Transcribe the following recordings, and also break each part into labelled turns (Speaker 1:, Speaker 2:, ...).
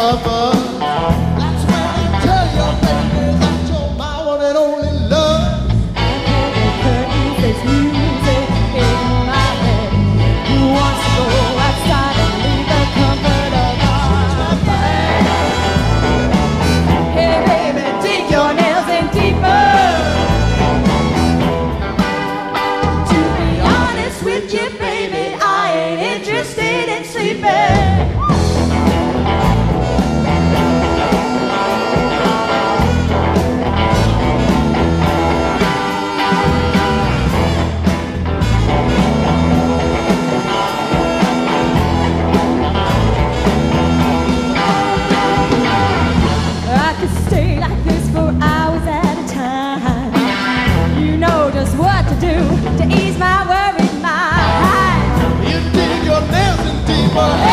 Speaker 1: Papa 아.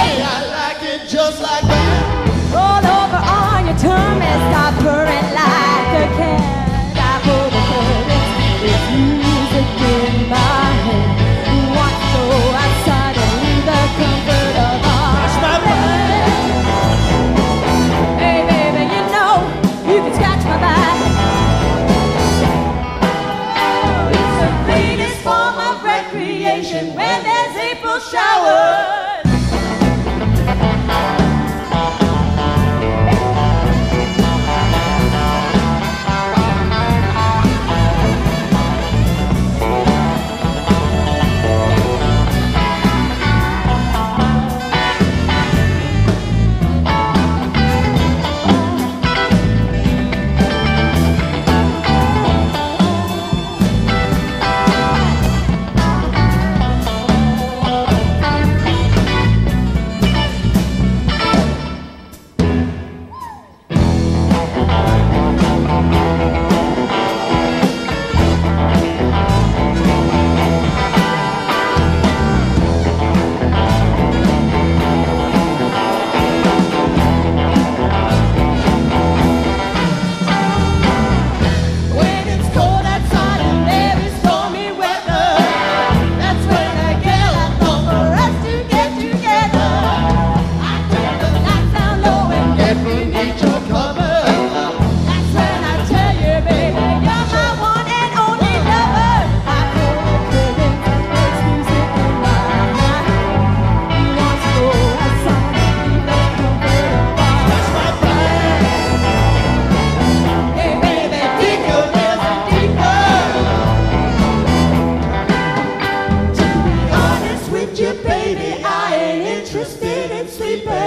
Speaker 2: sleeping.